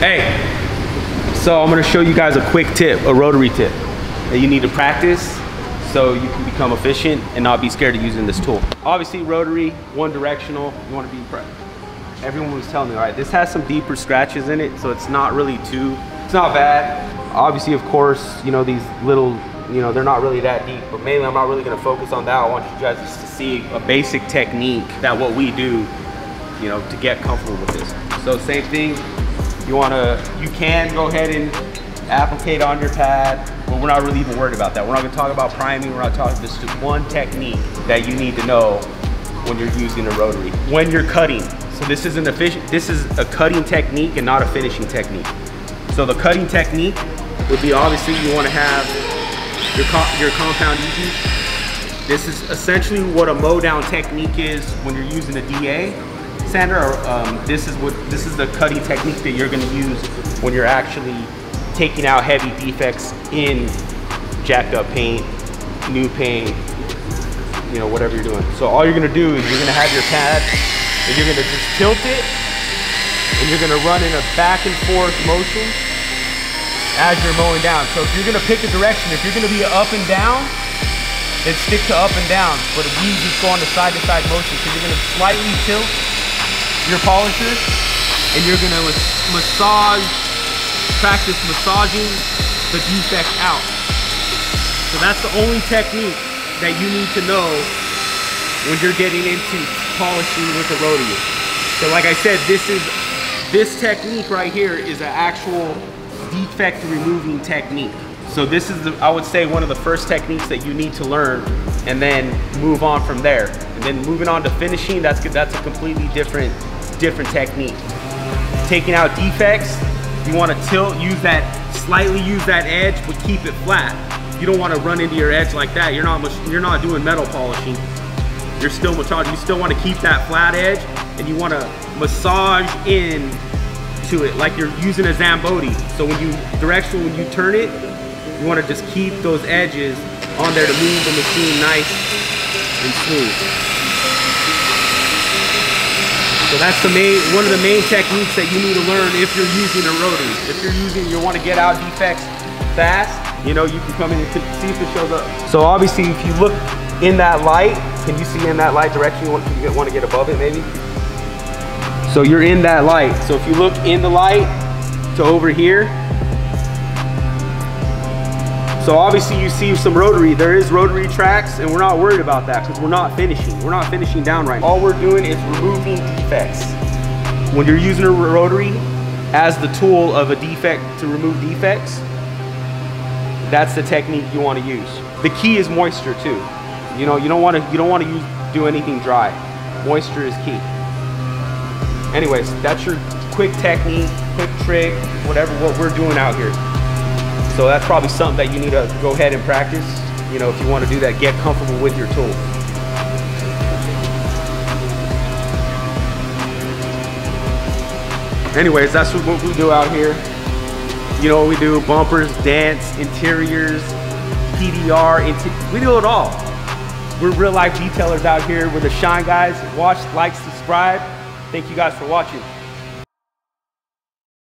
Hey, so I'm gonna show you guys a quick tip, a rotary tip that you need to practice so you can become efficient and not be scared of using this tool. Obviously rotary, one directional, you wanna be Everyone was telling me, all right, this has some deeper scratches in it, so it's not really too, it's not bad. Obviously, of course, you know, these little, you know, they're not really that deep, but mainly I'm not really gonna focus on that. I want you guys just to see a basic technique that what we do, you know, to get comfortable with this. So same thing, you wanna, you can go ahead and applicate on your pad, but we're not really even worried about that. We're not gonna talk about priming, we're not talking, this is one technique that you need to know when you're using a rotary. When you're cutting, so this is an efficient, this is a cutting technique and not a finishing technique. So the cutting technique would be obviously you wanna have your, your compound easy. This is essentially what a mow down technique is when you're using a DA sander. Um, this is what this is the cutting technique that you're going to use when you're actually taking out heavy defects in jacked up paint, new paint, you know, whatever you're doing. So all you're going to do is you're going to have your pad and you're going to just tilt it and you're going to run in a back and forth motion as you're mowing down. So if you're going to pick a direction, if you're going to be up and down, then stick to up and down. But we just go on the side to side motion. So you're going to slightly tilt your polisher and you're gonna massage, practice massaging the defect out. So that's the only technique that you need to know when you're getting into polishing with a rotary. So like I said, this is this technique right here is an actual defect removing technique. So this is, the, I would say, one of the first techniques that you need to learn and then move on from there. And then moving on to finishing, that's, that's a completely different different technique. Taking out defects, you want to tilt, use that, slightly use that edge, but keep it flat. You don't want to run into your edge like that. You're not, you're not doing metal polishing. You're still massaging. You still want to keep that flat edge, and you want to massage in to it like you're using a Zamboni. So when you directional, when you turn it, you want to just keep those edges on there to move the machine nice and smooth. So that's the main, one of the main techniques that you need to learn if you're using a rotary. If you're using, you want to get out defects fast, you know, you can come in and see if it shows up. So obviously if you look in that light, can you see in that light direction? You want, you want to get above it maybe? So you're in that light. So if you look in the light to over here, so obviously you see some rotary, there is rotary tracks and we're not worried about that because we're not finishing. We're not finishing down right now. All we're doing is removing defects. When you're using a rotary as the tool of a defect to remove defects, that's the technique you want to use. The key is moisture too. You know, you don't want to you don't want to use do anything dry. Moisture is key. Anyways, that's your quick technique, quick trick, whatever what we're doing out here. So that's probably something that you need to go ahead and practice. You know, if you want to do that, get comfortable with your tool. Anyways, that's what we do out here. You know we do, bumpers, dance, interiors, PDR, we do it all. We're real life detailers out here. We're the Shine guys. Watch, like, subscribe. Thank you guys for watching.